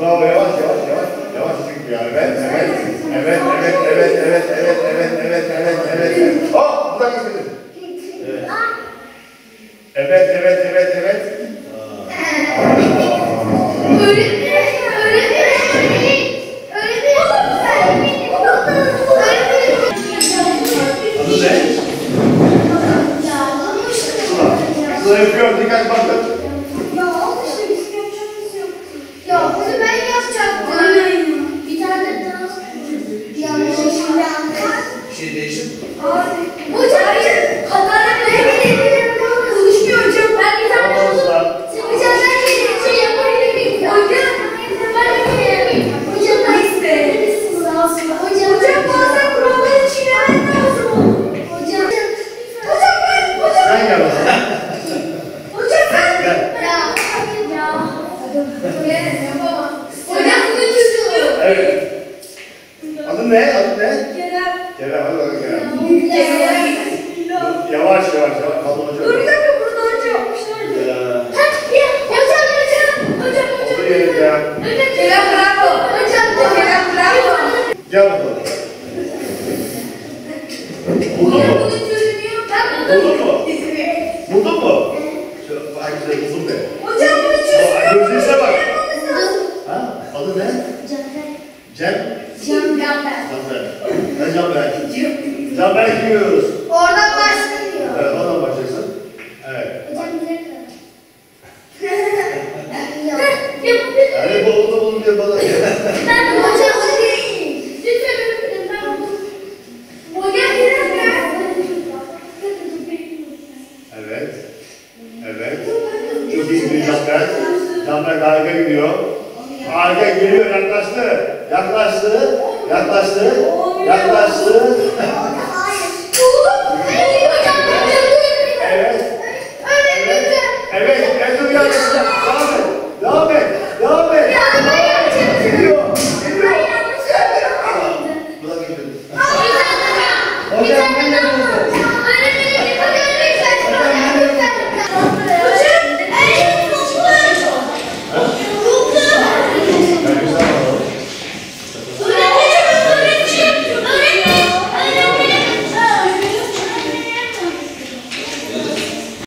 Bravo yavaş yavaş yavaş. Yavaş çünkü ya. Evet evet. Evet evet evet evet evet evet evet evet evet evet. Hop buradan gitmedin. Evet. Evet evet evet evet. Adı ne? Sıla. Sıla yapıyor. Dikkat bakın. Adın ne? Adın ne? Kerem. Kerem hadi bakalım Kerem. Yavaş yavaş yavaş. Kalın hocam. Dur bir dakika burada önce yapmışlardı. Ee, Hocam hocam. Hocam hocam. Otur yerine Kerem. Kerem bravo. Hocam Kerem bravo. Gel bakalım. Buldun mu? Bunu çözülüyor. Ben Buldun mu? Buldun mu? Şöyle, Ay güzel buldum be. Hocam bunu Aa, çözülüyor. Gözünüze bak. Ha? Adı ne? Cem. Cem Gamber. Canber. Ben Canber. Canber kim görüyoruz? Oradan başlanıyor. Evet, oradan başlayacaksın. Evet. Hocam direkt Yani buldu buldu diye bana. Ben hocam Lütfen öpün. Ben Hocam bir Evet. Evet. Çok iyi gidiyor Canber. Canber harika gidiyor. Harika geliyor, yaklaştı. Yaklaştı. Yaklaştı. Yaklaştı.